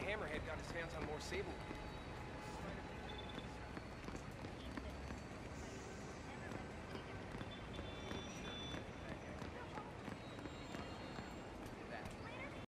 Hammerhead got his hands on more Sable.